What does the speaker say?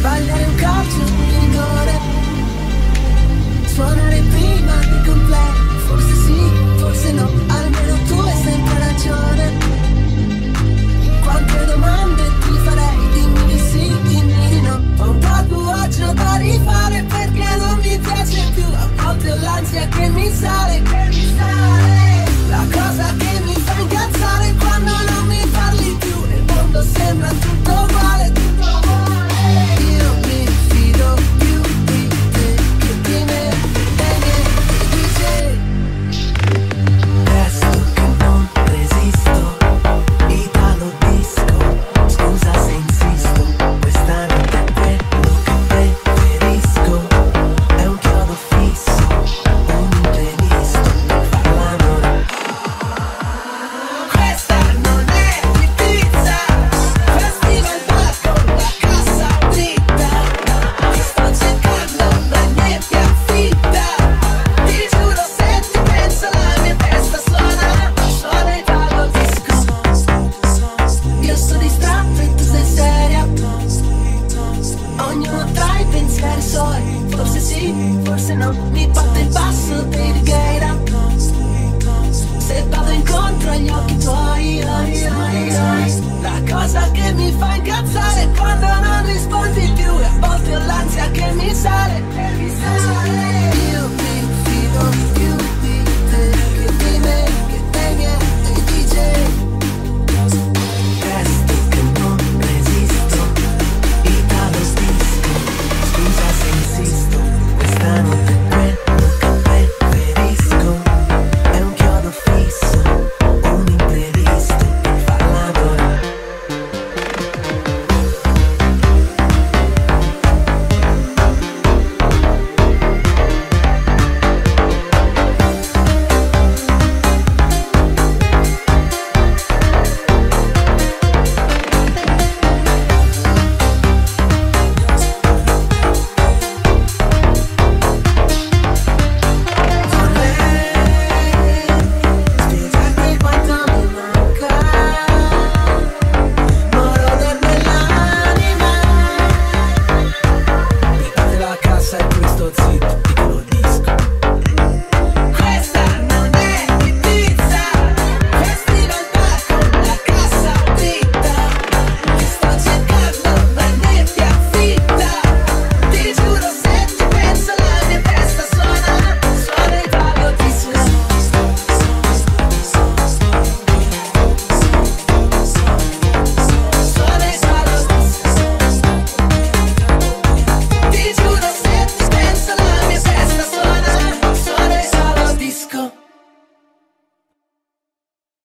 Sbagliare un calcio di rigore. Suonare prima sogno tra i pensieri suoi. Forse sì, forse no. Mi batte il basso, ti righeira Se vado incontro agli occhi tuoi ai, ai, ai. La cosa che mi fa incazzare Quando non rispondi più. E a volte ho l'ansia che mi sale Che mi sale.